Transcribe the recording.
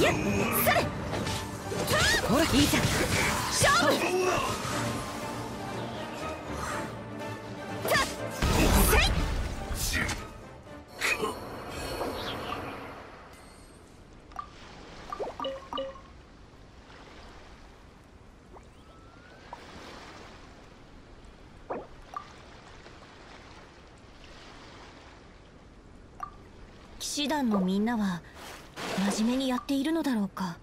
勝負騎士団のみんなは真面目にやっているのだろうか。